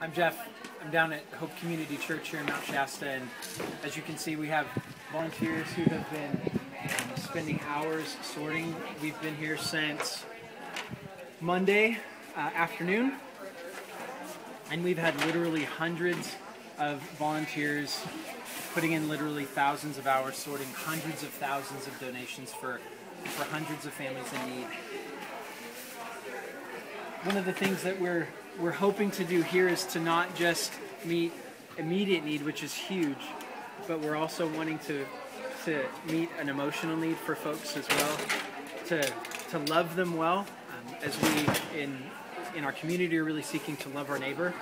I'm Jeff. I'm down at Hope Community Church here in Mount Shasta, and as you can see, we have volunteers who have been spending hours sorting. We've been here since Monday uh, afternoon, and we've had literally hundreds of volunteers putting in literally thousands of hours sorting hundreds of thousands of donations for for hundreds of families in need. One of the things that we're we're hoping to do here is to not just meet immediate need, which is huge, but we're also wanting to to meet an emotional need for folks as well, to to love them well, um, as we in in our community are really seeking to love our neighbor.